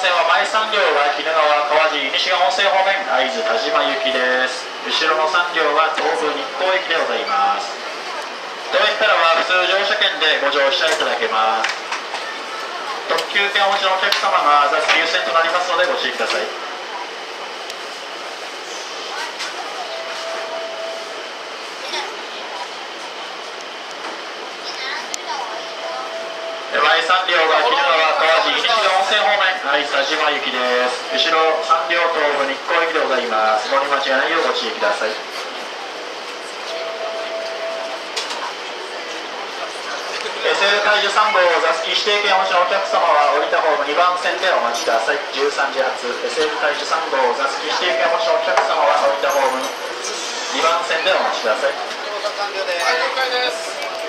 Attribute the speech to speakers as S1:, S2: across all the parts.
S1: 線は前3両が鬼怒川川尻西側温泉方面会津田島行きです。後ろの3両は東武日光行きでございます。当駅からは普通乗車券でご乗車いただけます。特急券をお持ちのお客様が座席優先となりますのでご注意ください。前3両が鬼怒川川尻西側温泉方面会津田島行きです。後ろ3両東武日光行きでございます。乗り間違いないようご注意ください。え SL 会場3号座席指定券お持のお客様は降りたホーム2番線でお待ちください。13時発。SL 会場3号座席指定券お持のお客様は降りたホーム2番線でお待ちください。
S2: 完了です。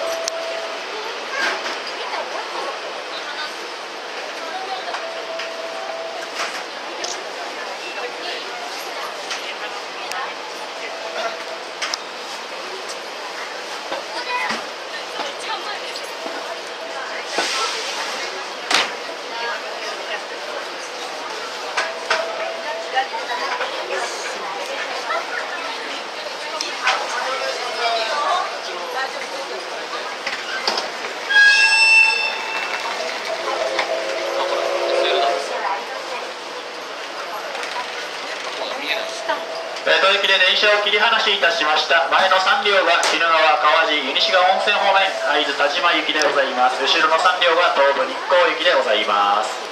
S1: した。ご駅で電車を切り離しいたしました。前の3両が鬼怒川川路湯西川温泉方面会津田島行きでございます。後ろの3両が東武日光行きでございます。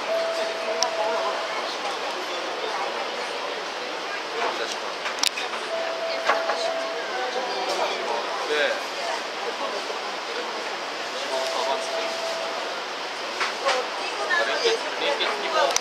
S2: 連結2号